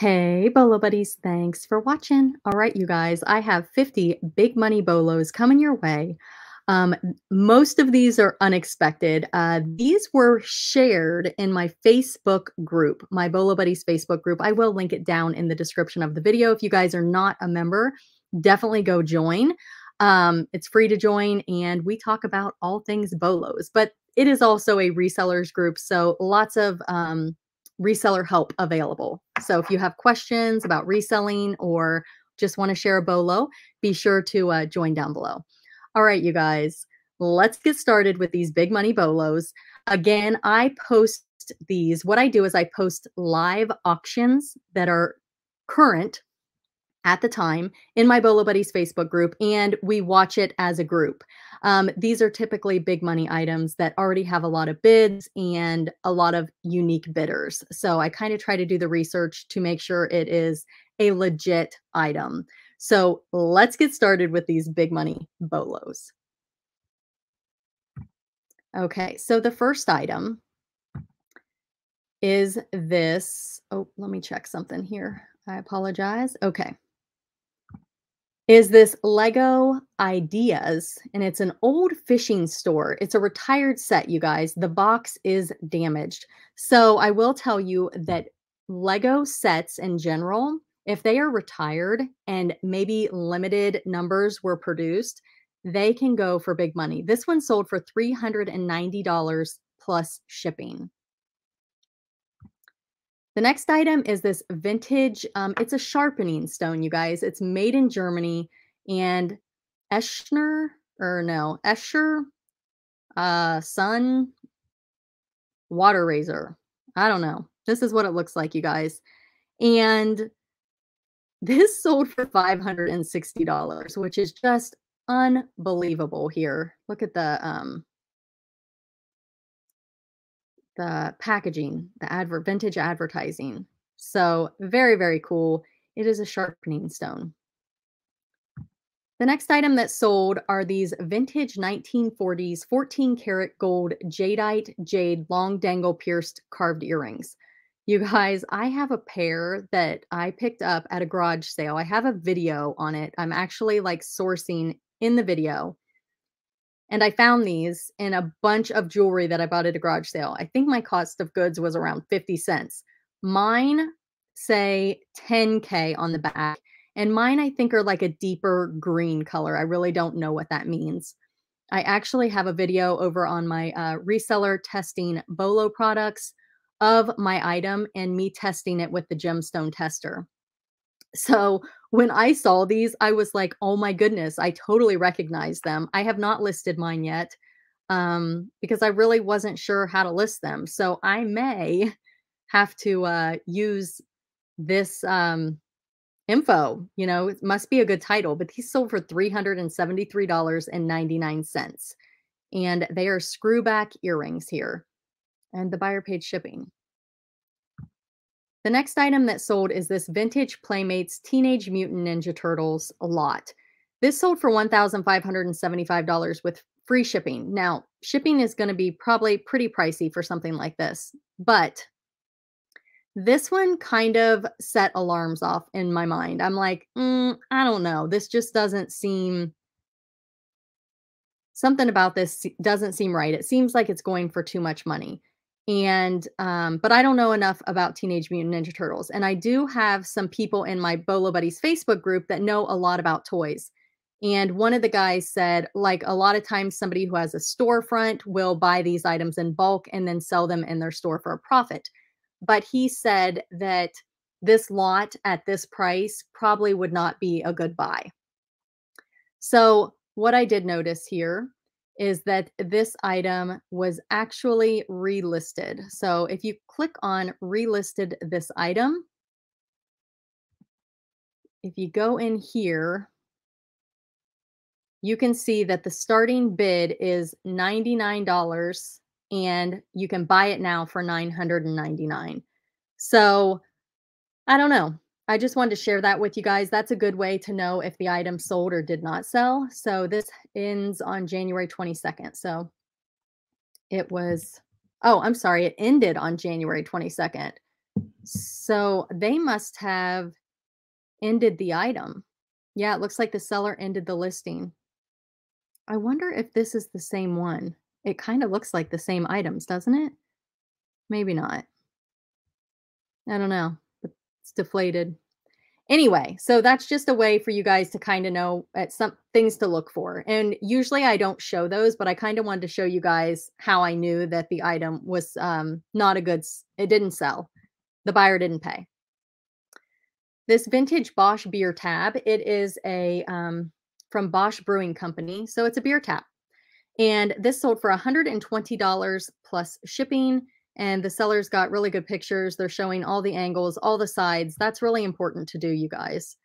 Hey, Bolo buddies, thanks for watching. All right, you guys, I have 50 big money bolos coming your way. Um, most of these are unexpected. Uh, these were shared in my Facebook group, my Bolo Buddies Facebook group. I will link it down in the description of the video. If you guys are not a member, definitely go join. Um, it's free to join, and we talk about all things bolos, but it is also a resellers group. So lots of um, reseller help available. So if you have questions about reselling or just want to share a bolo, be sure to uh, join down below. All right, you guys, let's get started with these big money bolos. Again, I post these. What I do is I post live auctions that are current at the time in my Bolo Buddies Facebook group, and we watch it as a group. Um, these are typically big money items that already have a lot of bids and a lot of unique bidders. So I kind of try to do the research to make sure it is a legit item. So let's get started with these big money bolos. Okay, so the first item is this. Oh, let me check something here. I apologize. Okay is this Lego Ideas, and it's an old fishing store. It's a retired set, you guys. The box is damaged. So I will tell you that Lego sets in general, if they are retired and maybe limited numbers were produced, they can go for big money. This one sold for $390 plus shipping. The next item is this vintage, um, it's a sharpening stone, you guys. It's made in Germany and Eschner, or no, Escher, uh, Sun, Water Razor. I don't know. This is what it looks like, you guys. And this sold for $560, which is just unbelievable here. Look at the um the packaging, the advert vintage advertising. So very, very cool. It is a sharpening stone. The next item that sold are these vintage 1940s 14 karat gold jadeite jade long dangle pierced carved earrings. You guys, I have a pair that I picked up at a garage sale. I have a video on it. I'm actually like sourcing in the video. And I found these in a bunch of jewelry that I bought at a garage sale. I think my cost of goods was around 50 cents. Mine say 10K on the back. And mine, I think, are like a deeper green color. I really don't know what that means. I actually have a video over on my uh, reseller testing Bolo products of my item and me testing it with the gemstone tester. So when I saw these, I was like, oh my goodness, I totally recognize them. I have not listed mine yet um, because I really wasn't sure how to list them. So I may have to uh, use this um, info. You know, it must be a good title, but these sold for $373.99. And they are screwback earrings here. And the buyer paid shipping. The next item that sold is this vintage Playmates Teenage Mutant Ninja Turtles lot. This sold for $1,575 with free shipping. Now, shipping is going to be probably pretty pricey for something like this, but this one kind of set alarms off in my mind. I'm like, mm, I don't know. This just doesn't seem something about this doesn't seem right. It seems like it's going for too much money and um, but I don't know enough about Teenage Mutant Ninja Turtles. And I do have some people in my Bolo Buddies Facebook group that know a lot about toys. And one of the guys said, like a lot of times, somebody who has a storefront will buy these items in bulk and then sell them in their store for a profit. But he said that this lot at this price probably would not be a good buy. So, what I did notice here is that this item was actually relisted. So if you click on relisted this item, if you go in here, you can see that the starting bid is $99 and you can buy it now for 999. So I don't know. I just wanted to share that with you guys. That's a good way to know if the item sold or did not sell. So this ends on January 22nd. So it was, oh, I'm sorry, it ended on January 22nd. So they must have ended the item. Yeah, it looks like the seller ended the listing. I wonder if this is the same one. It kind of looks like the same items, doesn't it? Maybe not. I don't know. It's deflated. Anyway, so that's just a way for you guys to kind of know at some things to look for. And usually I don't show those, but I kind of wanted to show you guys how I knew that the item was um, not a good, it didn't sell. The buyer didn't pay. This vintage Bosch beer tab, it is a um, from Bosch Brewing Company. So it's a beer tap. And this sold for $120 plus shipping. And the sellers got really good pictures. They're showing all the angles, all the sides. That's really important to do, you guys.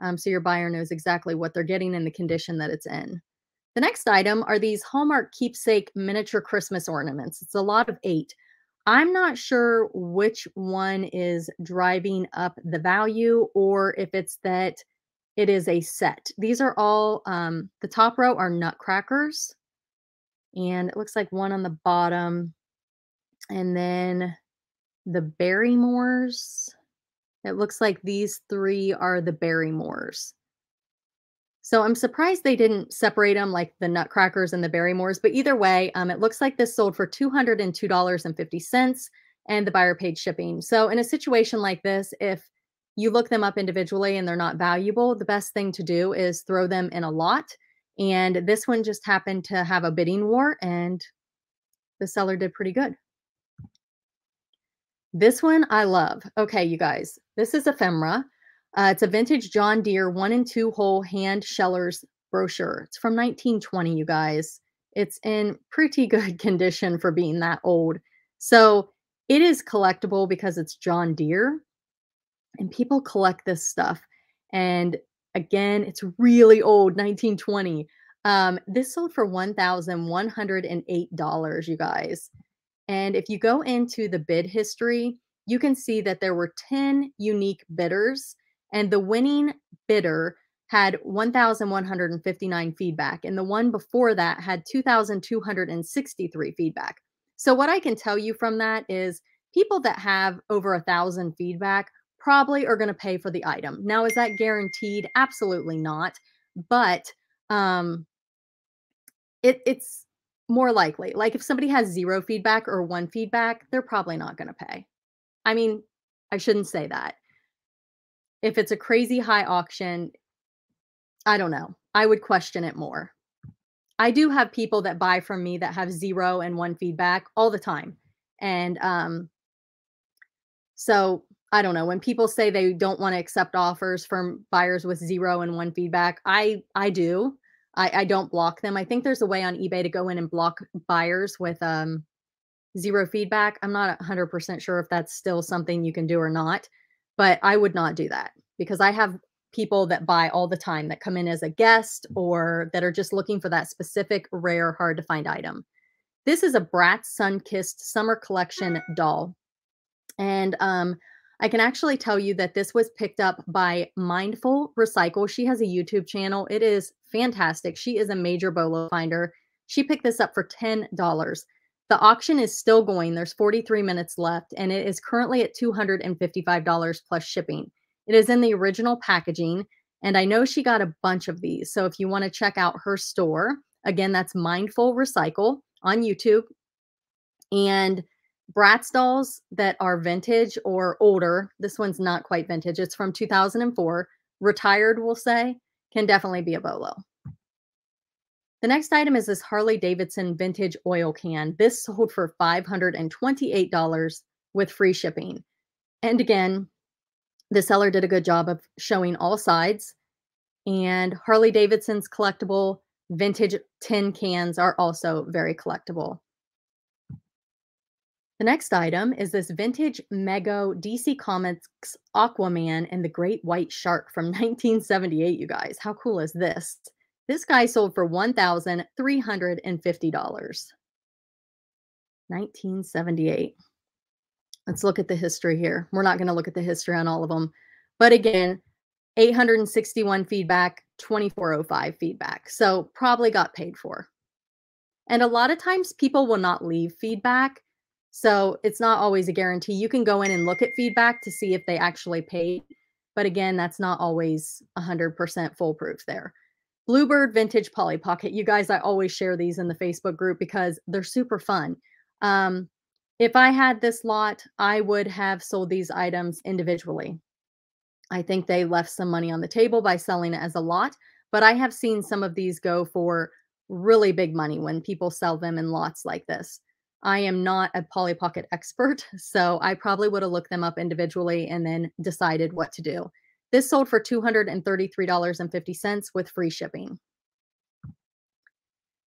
Um, so your buyer knows exactly what they're getting and the condition that it's in. The next item are these Hallmark keepsake miniature Christmas ornaments. It's a lot of eight. I'm not sure which one is driving up the value or if it's that it is a set. These are all, um, the top row are nutcrackers. And it looks like one on the bottom. And then the Barrymores. It looks like these three are the Barrymores. So I'm surprised they didn't separate them like the Nutcrackers and the Barrymores. But either way, um, it looks like this sold for $202.50 and the buyer paid shipping. So in a situation like this, if you look them up individually and they're not valuable, the best thing to do is throw them in a lot. And this one just happened to have a bidding war and the seller did pretty good. This one I love. Okay, you guys, this is ephemera. Uh, it's a vintage John Deere one and two hole hand shellers brochure. It's from 1920, you guys. It's in pretty good condition for being that old. So it is collectible because it's John Deere and people collect this stuff. And again, it's really old, 1920. Um, this sold for $1,108, you guys. And if you go into the bid history, you can see that there were 10 unique bidders, and the winning bidder had 1,159 feedback, and the one before that had 2,263 feedback. So, what I can tell you from that is people that have over a thousand feedback probably are going to pay for the item. Now, is that guaranteed? Absolutely not. But um, it, it's more likely. Like if somebody has zero feedback or one feedback, they're probably not going to pay. I mean, I shouldn't say that. If it's a crazy high auction, I don't know. I would question it more. I do have people that buy from me that have zero and one feedback all the time. And um so I don't know when people say they don't want to accept offers from buyers with zero and one feedback. I I do. I, I don't block them. I think there's a way on eBay to go in and block buyers with um zero feedback. I'm not 100% sure if that's still something you can do or not, but I would not do that because I have people that buy all the time that come in as a guest or that are just looking for that specific rare hard to find item. This is a Bratz Sun Kissed Summer Collection doll. And um I can actually tell you that this was picked up by Mindful Recycle. She has a YouTube channel. It is fantastic. She is a major bolo finder. She picked this up for $10. The auction is still going. There's 43 minutes left, and it is currently at $255 plus shipping. It is in the original packaging, and I know she got a bunch of these. So if you want to check out her store, again, that's Mindful Recycle on YouTube. And Bratz dolls that are vintage or older, this one's not quite vintage, it's from 2004, retired, we'll say, can definitely be a bolo. The next item is this Harley Davidson vintage oil can. This sold for $528 with free shipping. And again, the seller did a good job of showing all sides. And Harley Davidson's collectible vintage tin cans are also very collectible. The next item is this vintage Mego DC Comics Aquaman and the Great White Shark from 1978, you guys. How cool is this? This guy sold for $1,350. 1978. Let's look at the history here. We're not going to look at the history on all of them. But again, 861 feedback, 2405 feedback. So probably got paid for. And a lot of times people will not leave feedback So it's not always a guarantee. You can go in and look at feedback to see if they actually paid. But again, that's not always 100% foolproof there. Bluebird Vintage Polly Pocket. You guys, I always share these in the Facebook group because they're super fun. Um, if I had this lot, I would have sold these items individually. I think they left some money on the table by selling it as a lot, but I have seen some of these go for really big money when people sell them in lots like this. I am not a Polly Pocket expert, so I probably would have looked them up individually and then decided what to do. This sold for $233.50 with free shipping.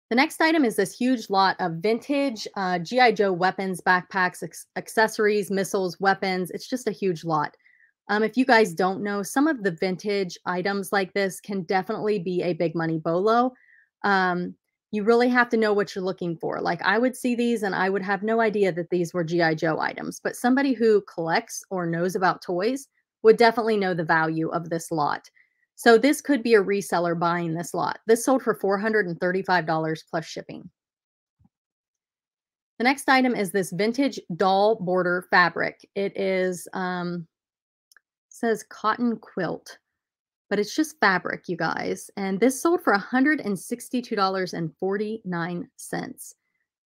The next item is this huge lot of vintage uh, G.I. Joe weapons, backpacks, accessories, missiles, weapons. It's just a huge lot. Um, if you guys don't know, some of the vintage items like this can definitely be a big money bolo. Um, you really have to know what you're looking for. Like I would see these and I would have no idea that these were GI Joe items, but somebody who collects or knows about toys would definitely know the value of this lot. So this could be a reseller buying this lot. This sold for $435 plus shipping. The next item is this vintage doll border fabric. It is um says cotton quilt but it's just fabric, you guys. And this sold for $162.49.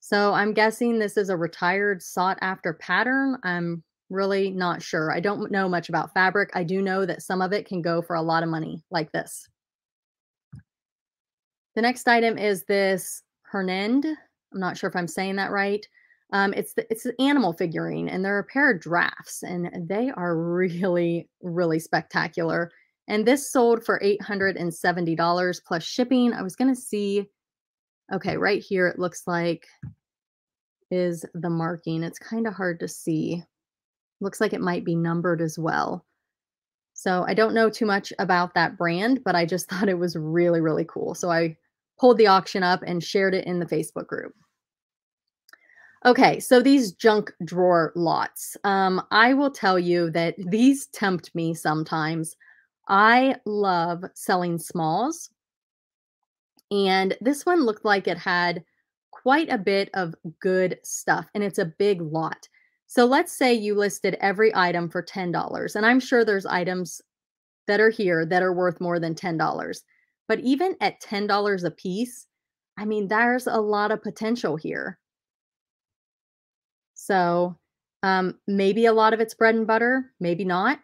So I'm guessing this is a retired sought after pattern. I'm really not sure. I don't know much about fabric. I do know that some of it can go for a lot of money like this. The next item is this Hernend. I'm not sure if I'm saying that right. Um, it's the, it's an animal figurine, and they're a pair of drafts, and they are really really spectacular. And this sold for $870 plus shipping. I was going to see, okay, right here, it looks like is the marking. It's kind of hard to see. Looks like it might be numbered as well. So I don't know too much about that brand, but I just thought it was really, really cool. So I pulled the auction up and shared it in the Facebook group. Okay, so these junk drawer lots. Um, I will tell you that these tempt me sometimes. I love selling smalls. And this one looked like it had quite a bit of good stuff, and it's a big lot. So let's say you listed every item for $10, and I'm sure there's items that are here that are worth more than $10. But even at $10 a piece, I mean, there's a lot of potential here. So um, maybe a lot of it's bread and butter, maybe not.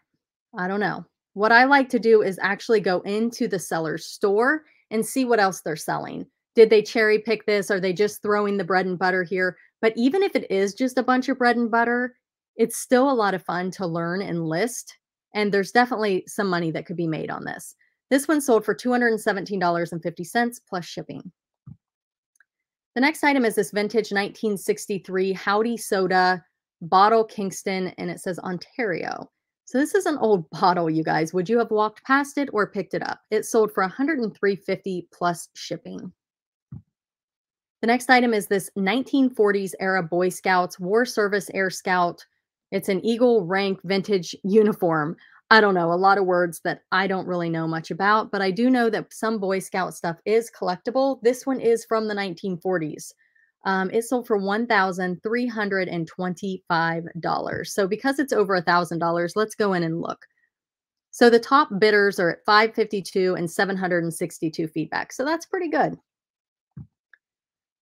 I don't know. What I like to do is actually go into the seller's store and see what else they're selling. Did they cherry pick this? Are they just throwing the bread and butter here? But even if it is just a bunch of bread and butter, it's still a lot of fun to learn and list. And there's definitely some money that could be made on this. This one sold for $217.50 plus shipping. The next item is this vintage 1963 Howdy Soda bottle Kingston, and it says Ontario. So this is an old bottle, you guys. Would you have walked past it or picked it up? It sold for 103.50 plus shipping. The next item is this 1940s era Boy Scouts War Service Air Scout. It's an Eagle rank vintage uniform. I don't know, a lot of words that I don't really know much about, but I do know that some Boy Scout stuff is collectible. This one is from the 1940s. Um, it sold for $1,325. So because it's over a $1,000, let's go in and look. So the top bidders are at 552 and 762 feedback. So that's pretty good.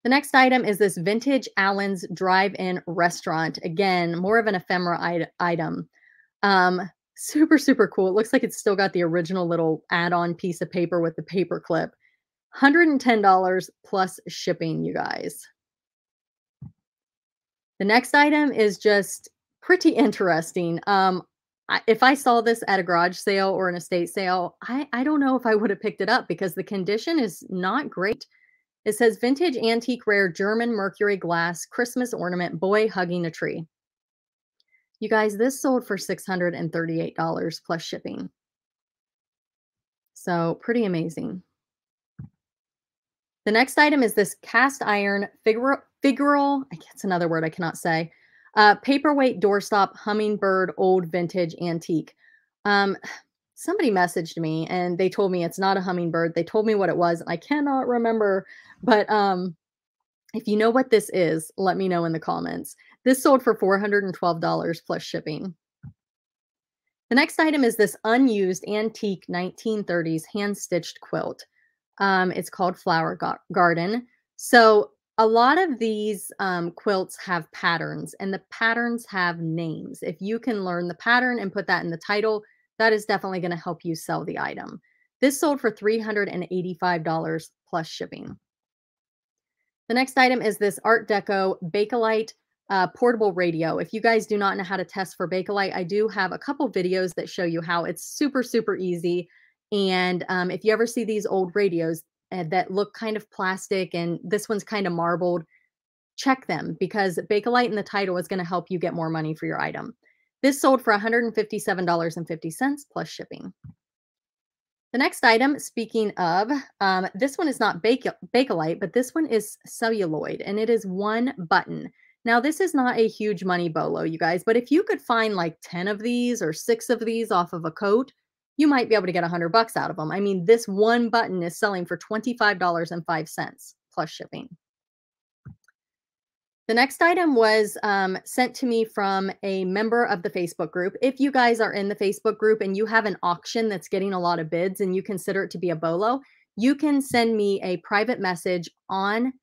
The next item is this vintage Allen's drive-in restaurant. Again, more of an ephemera item. Um, super, super cool. It looks like it's still got the original little add-on piece of paper with the paper clip. $110 plus shipping, you guys. The next item is just pretty interesting. Um, I, if I saw this at a garage sale or an estate sale, I, I don't know if I would have picked it up because the condition is not great. It says vintage antique rare German mercury glass Christmas ornament boy hugging a tree. You guys, this sold for $638 plus shipping. So pretty amazing. The next item is this cast iron figural, I guess another word I cannot say, uh, paperweight doorstop hummingbird old vintage antique. Um, somebody messaged me and they told me it's not a hummingbird. They told me what it was. and I cannot remember, but um, if you know what this is, let me know in the comments. This sold for $412 plus shipping. The next item is this unused antique 1930s hand stitched quilt. Um, it's called Flower Garden. So a lot of these um, quilts have patterns and the patterns have names. If you can learn the pattern and put that in the title, that is definitely going to help you sell the item. This sold for $385 plus shipping. The next item is this Art Deco Bakelite uh, portable radio. If you guys do not know how to test for Bakelite, I do have a couple videos that show you how it's super, super easy. And um, if you ever see these old radios that look kind of plastic and this one's kind of marbled, check them because Bakelite in the title is going to help you get more money for your item. This sold for $157.50 plus shipping. The next item, speaking of, um, this one is not Bakelite, but this one is celluloid and it is one button. Now, this is not a huge money bolo, you guys, but if you could find like 10 of these or six of these off of a coat, you might be able to get 100 bucks out of them. I mean, this one button is selling for $25.05 plus shipping. The next item was um, sent to me from a member of the Facebook group. If you guys are in the Facebook group and you have an auction that's getting a lot of bids and you consider it to be a bolo, you can send me a private message on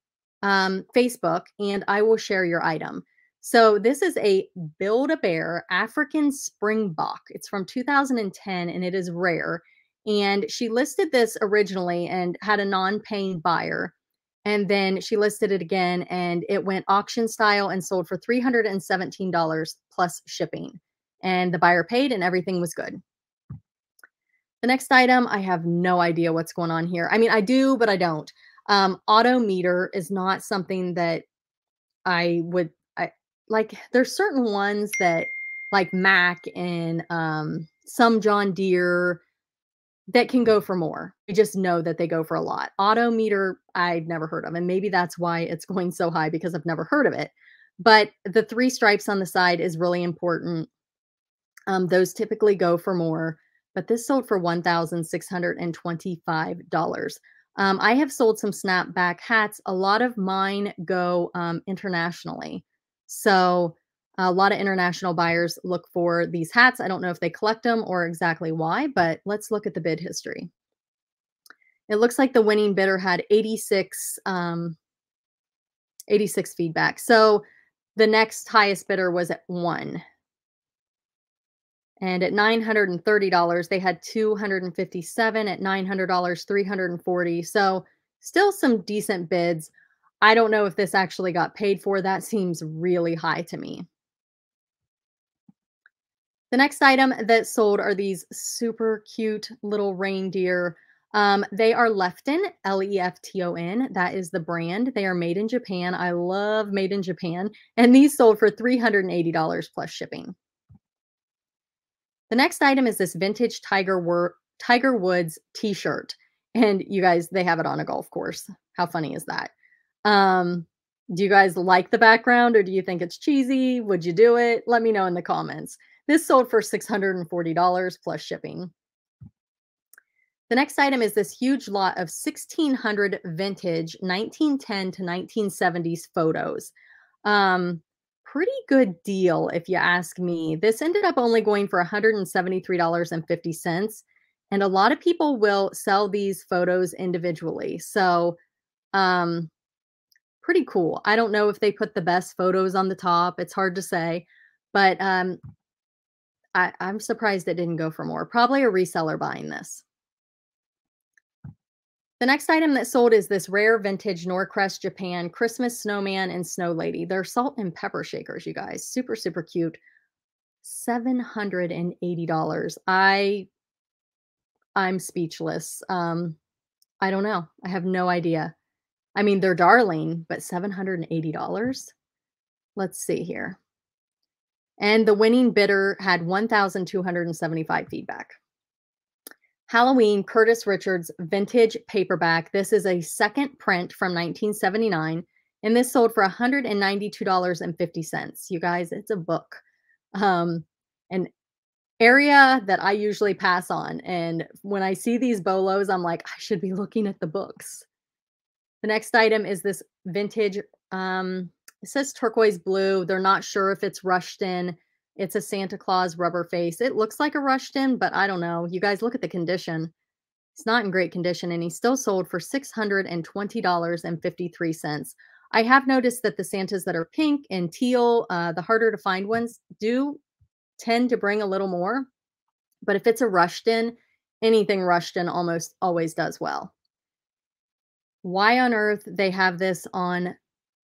um, Facebook and I will share your item. So this is a Build-A-Bear African Springbok. It's from 2010 and it is rare. And she listed this originally and had a non-paying buyer. And then she listed it again and it went auction style and sold for $317 plus shipping. And the buyer paid and everything was good. The next item, I have no idea what's going on here. I mean, I do, but I don't. Um, auto meter is not something that I would like there's certain ones that like Mac and um some John Deere that can go for more. We just know that they go for a lot. Auto meter I've never heard of and maybe that's why it's going so high because I've never heard of it. But the three stripes on the side is really important. Um, those typically go for more, but this sold for $1,625. Um, I have sold some snapback hats. A lot of mine go um, internationally. So a lot of international buyers look for these hats. I don't know if they collect them or exactly why, but let's look at the bid history. It looks like the winning bidder had 86, um, 86 feedback. So the next highest bidder was at one. And at $930, they had 257 at $900, 340. So still some decent bids. I don't know if this actually got paid for. That seems really high to me. The next item that sold are these super cute little reindeer. Um, they are Lefton, L-E-F-T-O-N. That is the brand. They are made in Japan. I love made in Japan. And these sold for $380 plus shipping. The next item is this vintage Tiger, Wor- Tiger Woods t-shirt. And you guys, they have it on a golf course. How funny is that? Um, do you guys like the background or do you think it's cheesy? Would you do it? Let me know in the comments. This sold for $640 plus shipping. The next item is this huge lot of 1600 vintage 1910 to 1970s photos. Um, pretty good deal, if you ask me. This ended up only going for $173.50. And a lot of people will sell these photos individually. So, um, pretty cool. I don't know if they put the best photos on the top. It's hard to say, but um, I, I'm surprised it didn't go for more. Probably a reseller buying this. The next item that sold is this rare vintage Norcrest Japan Christmas snowman and snow lady. They're salt and pepper shakers, you guys. Super, super cute. $780. I I'm speechless. Um I don't know. I have no idea. I mean, they're darling, but $780? Let's see here. And the winning bidder had 1,275 feedback. Halloween Curtis Richards vintage paperback. This is a second print from 1979, and this sold for $192.50. You guys, it's a book. Um, an area that I usually pass on. And when I see these bolos, I'm like, I should be looking at the books. The next item is this vintage um, it says turquoise blue. They're not sure if it's Rushton. It's a Santa Claus rubber face. It looks like a Rushton, but I don't know. You guys look at the condition. It's not in great condition, and he still sold for $620.53. I have noticed that the Santas that are pink and teal, uh, the harder to find ones, do tend to bring a little more. But if it's a Rushton, anything Rushton almost always does well. Why on earth they have this on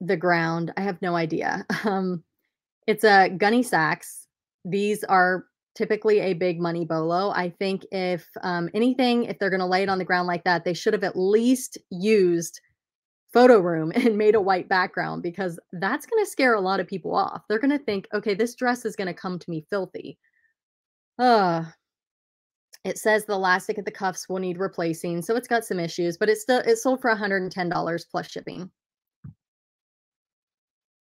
the ground, I have no idea. Um, it's a Gunne Sax. These are typically a big money bolo. I think if um, anything, if they're going to lay it on the ground like that, they should have at least used photo room and made a white background because that's going to scare a lot of people off. They're going to think, okay, this dress is going to come to me filthy. Uh, it says the elastic at the cuffs will need replacing, so it's got some issues, but it's still it sold for $110 plus shipping.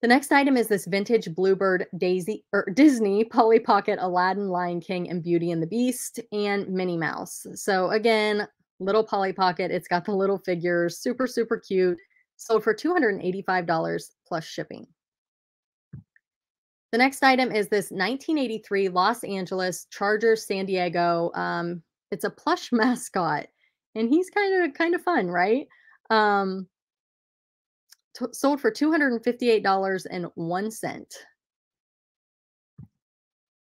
The next item is this vintage Bluebird Daisy or Disney Polly Pocket Aladdin, Lion King, and Beauty and the Beast and Minnie Mouse. So again, little Polly Pocket. It's got the little figures, super super cute. Sold for $285 plus shipping. The next item is this 1983 Los Angeles Chargers San Diego. Um, it's a plush mascot, and he's kind of kind of fun, right? Um, t- sold for $258.01.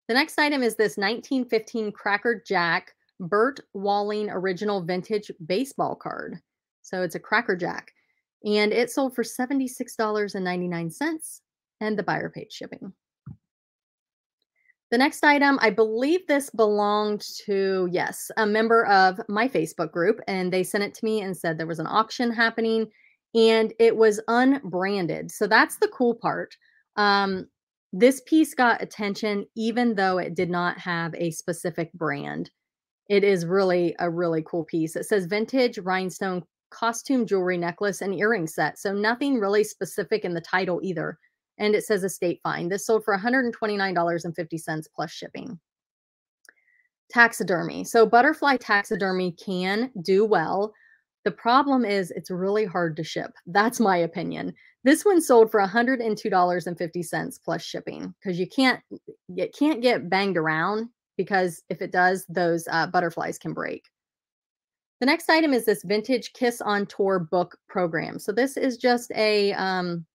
The next item is this 1915 Cracker Jack Bert Whaling original vintage baseball card. So it's a Cracker Jack. And it sold for $76.99 and the buyer paid shipping. The next item, I believe this belonged to, yes, a member of my Facebook group, and they sent it to me and said there was an auction happening and it was unbranded. So that's the cool part. Um, this piece got attention even though it did not have a specific brand. It is really a really cool piece. It says vintage rhinestone costume jewelry necklace and earring set. So nothing really specific in the title either. And it says estate fine. This sold for $129.50 plus shipping. Taxidermy. So butterfly taxidermy can do well. The problem is it's really hard to ship. That's my opinion. This one sold for $102.50 plus shipping because you can't it can't get banged around because if it does, those uh, butterflies can break. The next item is this vintage Kiss on Tour book program. So this is just a um,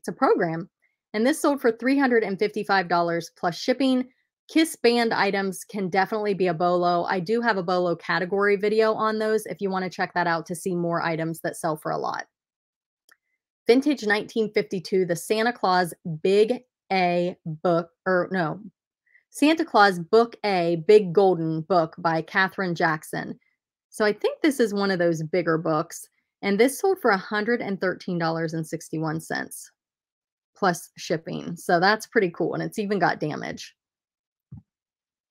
it's a program, and this sold for $355 plus shipping. Kiss band items can definitely be a bolo. I do have a bolo category video on those if you want to check that out to see more items that sell for a lot. Vintage 1952, the Santa Claus Big A book, or no, Santa Claus Book A Big Golden book by Kathryn Jackson. So I think this is one of those bigger books. And this sold for $113.61 plus shipping. So that's pretty cool. And it's even got damage.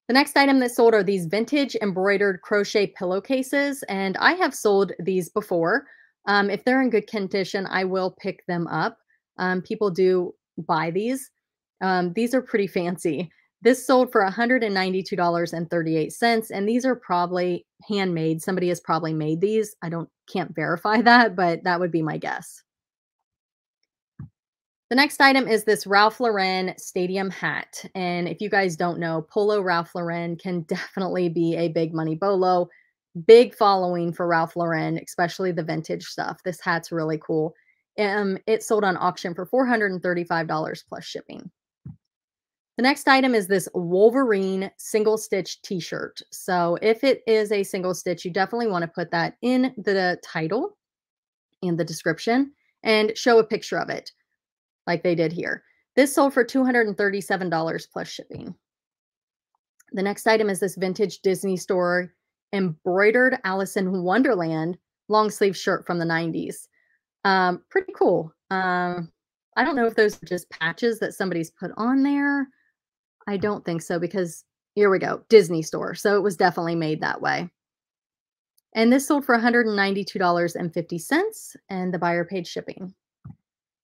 The next item that sold are these vintage embroidered crochet pillowcases, and I have sold these before. Um, if they're in good condition, I will pick them up. Um, people do buy these. Um, these are pretty fancy. This sold for $192.38, and these are probably handmade. Somebody has probably made these. I don't can't verify that, but that would be my guess. The next item is this Ralph Lauren stadium hat. And if you guys don't know, Polo Ralph Lauren can definitely be a big money bolo. Big following for Ralph Lauren, especially the vintage stuff. This hat's really cool. Um, it sold on auction for $435 plus shipping. The next item is this Wolverine single stitch t-shirt. So if it is a single stitch, you definitely want to put that in the title and the description and show a picture of it like they did here. This sold for $237 plus shipping. The next item is this vintage Disney store embroidered Alice in Wonderland long sleeve shirt from the 90s. Um, pretty cool. Um, I don't know if those are just patches that somebody's put on there. I don't think so because here we go Disney store. So it was definitely made that way. And this sold for $192.50 and the buyer paid shipping.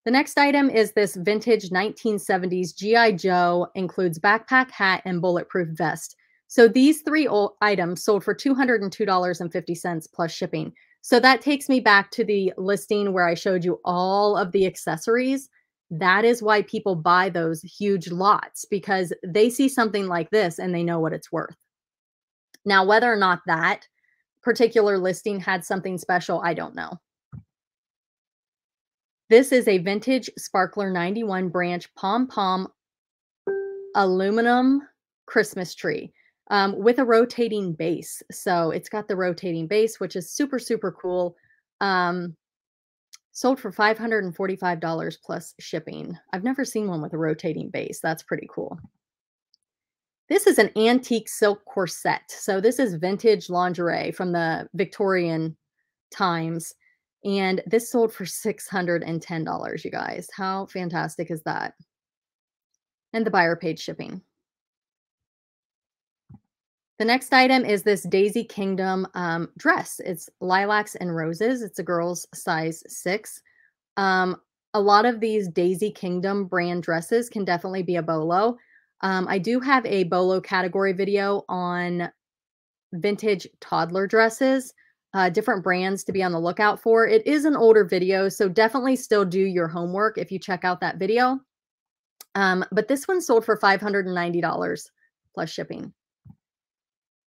The next item is this vintage 1970s G.I. Joe, includes backpack, hat, and bulletproof vest. So these three items sold for $202.50 plus shipping. So that takes me back to the listing where I showed you all of the accessories. That is why people buy those huge lots because they see something like this and they know what it's worth. Now, whether or not that particular listing had something special, I don't know. This is a vintage Sparkler 91 branch pom pom aluminum Christmas tree um, with a rotating base. So it's got the rotating base, which is super, super cool. Um, sold for $545 plus shipping. I've never seen one with a rotating base. That's pretty cool. This is an antique silk corset. So this is vintage lingerie from the Victorian times. And this sold for $610, you guys. How fantastic is that? And the buyer paid shipping. The next item is this Daisy Kingdom um, dress. It's lilacs and roses. It's a girl's size six. Um, a lot of these Daisy Kingdom brand dresses can definitely be a bolo. Um, I do have a bolo category video on vintage toddler dresses, uh, different brands to be on the lookout for. It is an older video, so definitely still do your homework if you check out that video. Um, but this one sold for $590 plus shipping.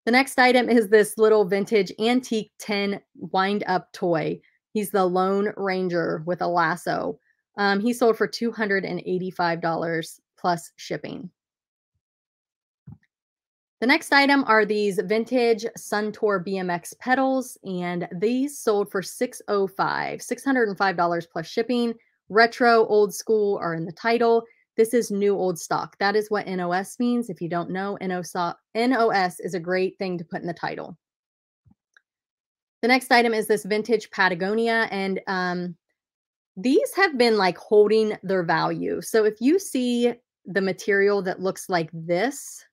The next item is this little vintage antique tin wind up toy. He's the Lone Ranger with a lasso. Um, he sold for $285 plus shipping. The next item are these vintage Suntour BMX pedals, and these sold for 605 $605 plus shipping. Retro, old school are in the title. This is new old stock. That is what NOS means. If you don't know, NOS is a great thing to put in the title. The next item is this vintage Patagonia, and um, these have been like holding their value. So if you see the material that looks like this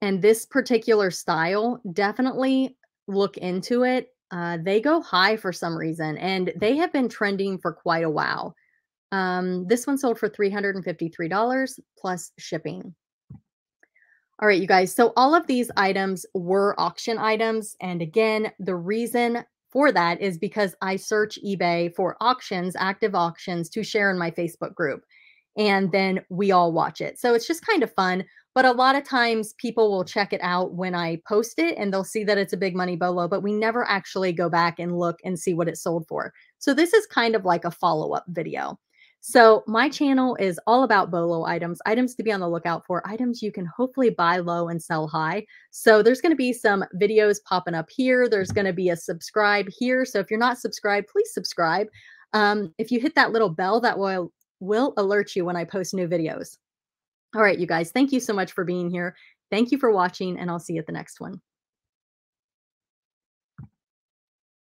and this particular style, definitely look into it. Uh, they go high for some reason, and they have been trending for quite a while. Um, this one sold for $353 plus shipping. All right, you guys. So all of these items were auction items. And again, the reason for that is because I search eBay for auctions, active auctions to share in my Facebook group. And then we all watch it. So it's just kind of fun. But a lot of times people will check it out when I post it and they'll see that it's a big money bolo, but we never actually go back and look and see what it sold for. So this is kind of like a follow up video. So my channel is all about BOLO items, items to be on the lookout for, items you can hopefully buy low and sell high. So there's going to be some videos popping up here. There's going to be a subscribe here. So if you're not subscribed, please subscribe. Um, if you hit that little bell, that will will alert you when I post new videos. All right, you guys, thank you so much for being here. Thank you for watching, and I'll see you at the next one.